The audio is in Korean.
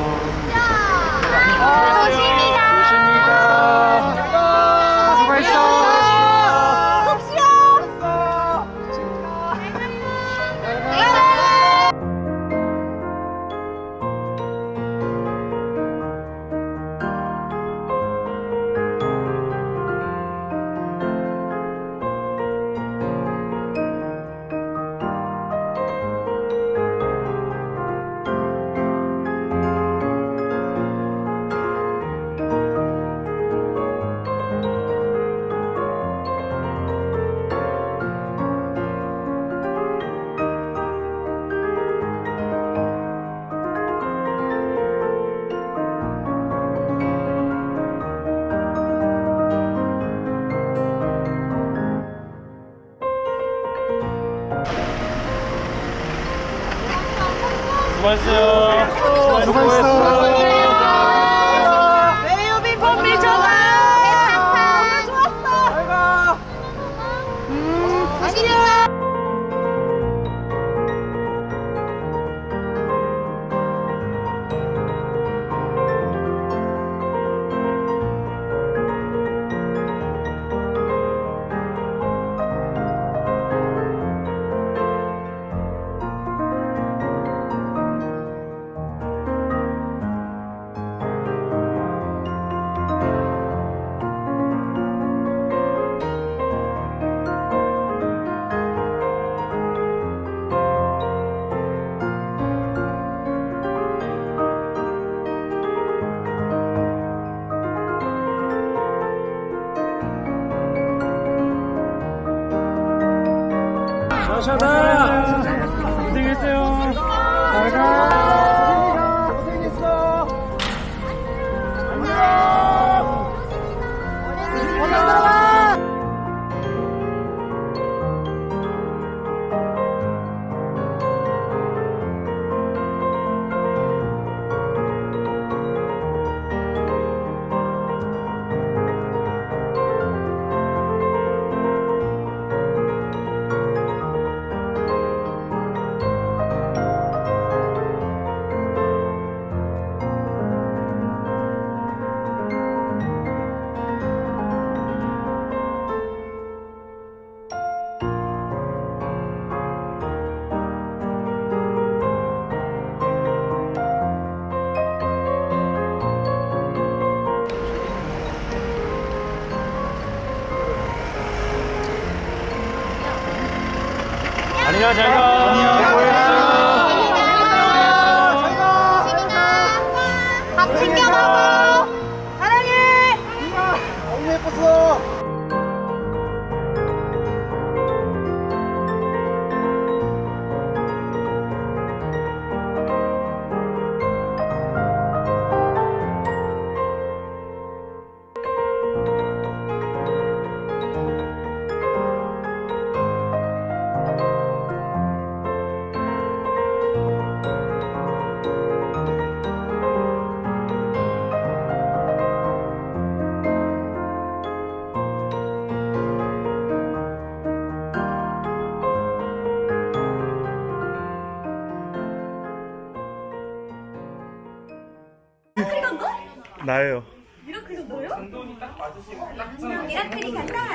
Thank. 수고했어요. 수고했어. 외유빈 마샤다. 고생했어요. 아니야, 잘 가. 수고했어. 나예요. 미라클이 너요? 미라클이 간다.